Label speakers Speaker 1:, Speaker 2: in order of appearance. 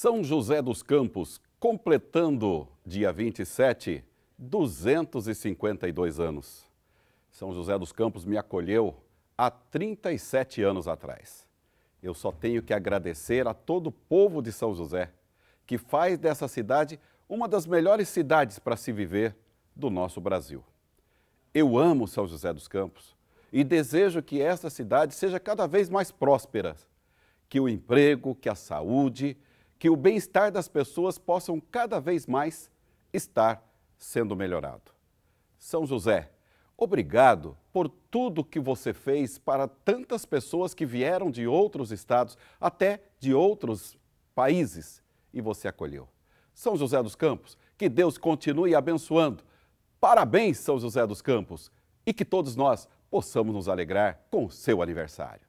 Speaker 1: São José dos Campos, completando dia 27, 252 anos. São José dos Campos me acolheu há 37 anos atrás. Eu só tenho que agradecer a todo o povo de São José, que faz dessa cidade uma das melhores cidades para se viver do nosso Brasil. Eu amo São José dos Campos e desejo que esta cidade seja cada vez mais próspera, que o emprego, que a saúde, que o bem-estar das pessoas possam cada vez mais estar sendo melhorado. São José, obrigado por tudo que você fez para tantas pessoas que vieram de outros estados, até de outros países, e você acolheu. São José dos Campos, que Deus continue abençoando. Parabéns, São José dos Campos, e que todos nós possamos nos alegrar com o seu aniversário.